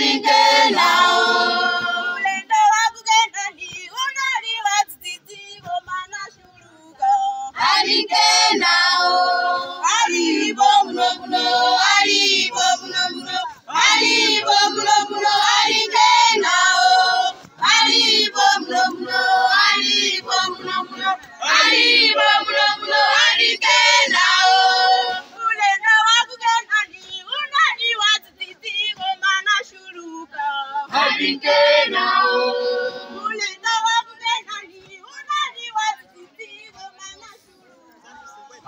alingenawo ulendo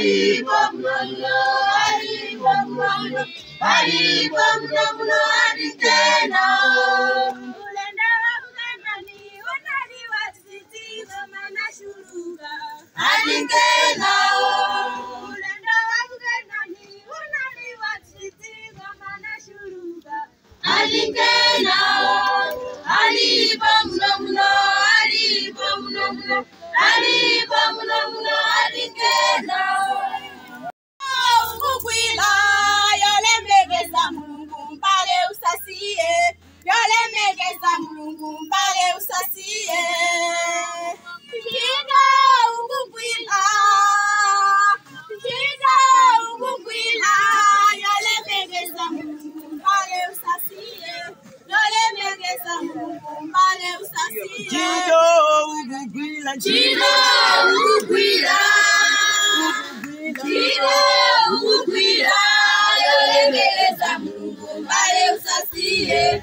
alipo muno muno alipo muno muno alipo muno muno alingenawo ukugwila Kumbare usasie Jina ukumbuila Jina ukumbuila Yole megeza kumbare usasie Yole megeza kumbare usasie Jina ukumbuila Jina ukumbuila Jina ukumbuila Yole megeza kumbare usasie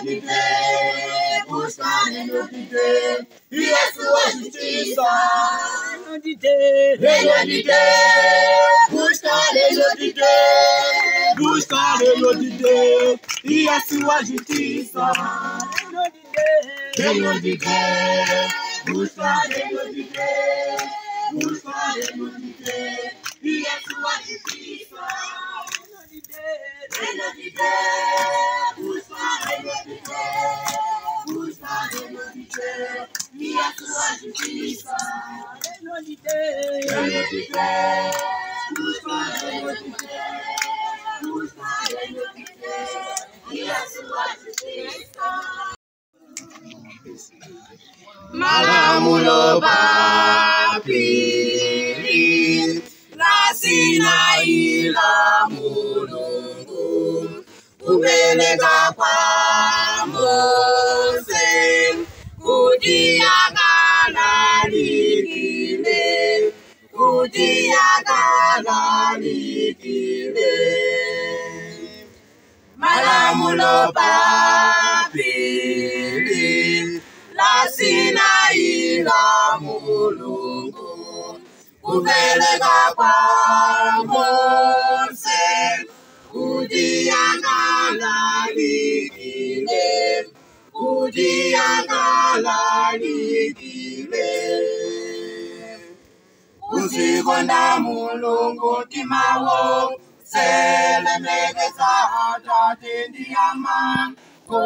buscare no dite, buscare no dite, e a sua justiça. Benodide Benodide, buscare no dite. Busca Benodide E Malamulo papi La Sinai la mulungu Kupeleka kwa Mose Kuti akalalikile Kuti akalalikile Malamulo papili naila mulungu kuveleka kwamose kudiyangalalikile kudiyangalalikile uzikonda mulungu timawo selemekesa hatatendiyamaa ko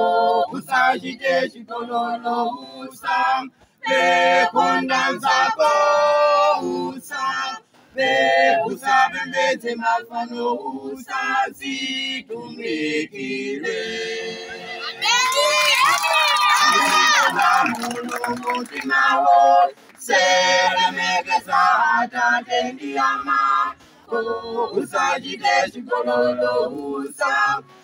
usachite chigololo usa pekonda nzako usa usapembedze mafano usazitumikire Uzikonda mulungu tinawo selemekeza atate ndiyama usachite chigololo usa pekonda nzako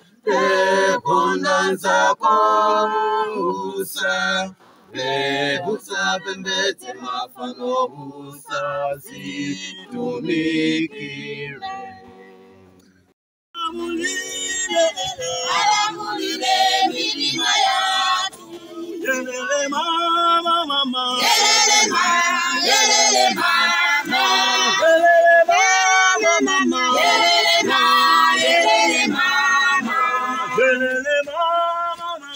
usa pekonda nzako usa pe usapembedze mafano usazitumikire alamulile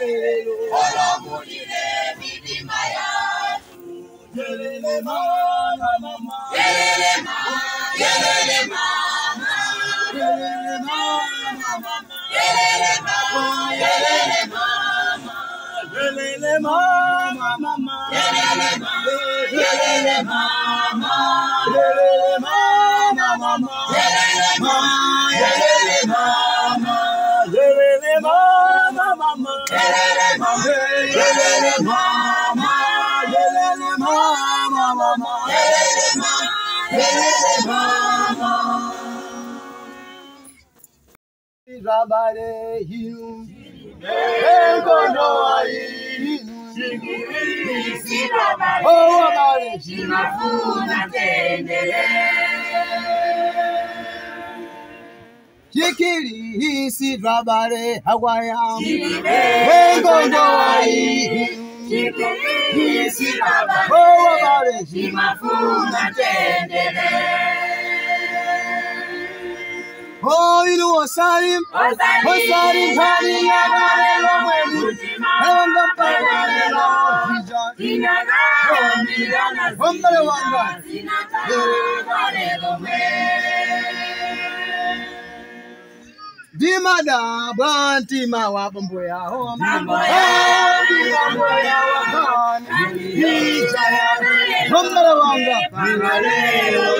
lelo olomulile midima yatu yelele mama mama yelele mama yelele mama yelele mama yelele mama yelele mama yelele mama mama yelele mama yelele mama yelele mama mama yelele mama yelele mama. yelele ma yelele mama Rabare hinu. Engondo hinu. Oh, rabare hinu. Mafuna tendele Yikiri hisi rabare hawaya. Jibe Engondo Isi baba Oh, hinu. Mafuna tendele Oh, inu osarim. Osarim kani yabare lomwe Mutima Ewanga pagare lo hija. Inaga Mirana Ombele wanga. Sinata Valelo me Dimada banti mawa bambo ya hom. Mambo ya- Oh, di mambo ya wakani. Hija ya. Ombele wanga. Valelo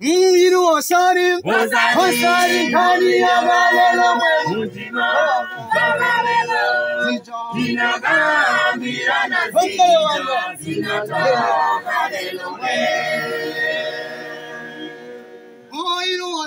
Inigo Mm. Osarim. Osarim kani yabare lomwe Mutima Valelo hija. Inaga Mirana Ombele wanga. Sinata Valelo me Oh,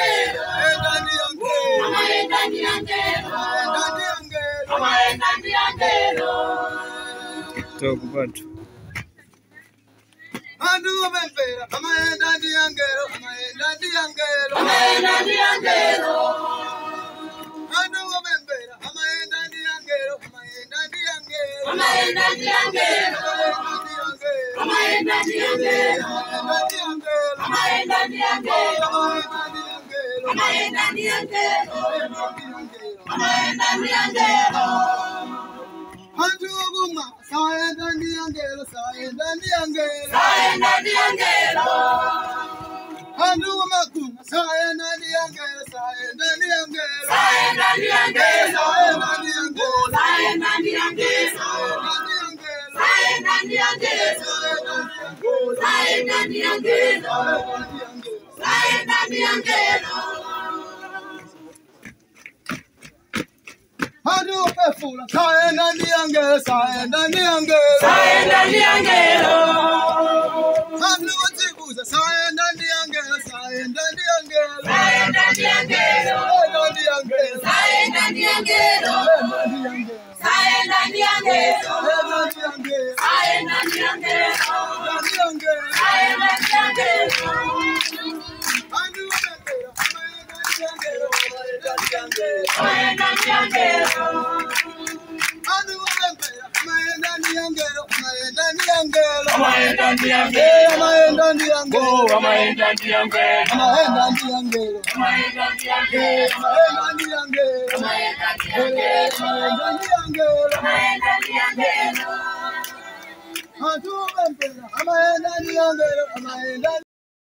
amaenda ndiangelo Amaenda ndiyangero. amaenda ndiangelo Amaenda ndiyangero. amaenda ndiangelo Toku bantu. Handu wabempera. Amaenda ndiyangero. Amaenda ndiyangero. amaenda ndiangelo Handu wabempera. Amaenda ndiyangero. Amaenda ndiyangero. amaenda ndiangelo Amaenda ndiyangero. amaenda ndiangelo Amaenda ndiyangero. amaenda ndiangelo Amaenda ndiyangero. Saya nanti yang tidak. Fula. Saenda niange, saenda niange, saenda niange lo. Kabla watibuza, saenda niange, saenda niange, saenda niange lo. Saenda niange, saenda niange lo. Saenda niange lo. Ndi angelo. Amaenda ndi Eh, angelo. amaenda ndi angelo. Saenda ndi Eh, angelo. amaenda ndi angelo. Saenda ndi angelo. Antu wempera, amaenda ndi angelo. Amaenda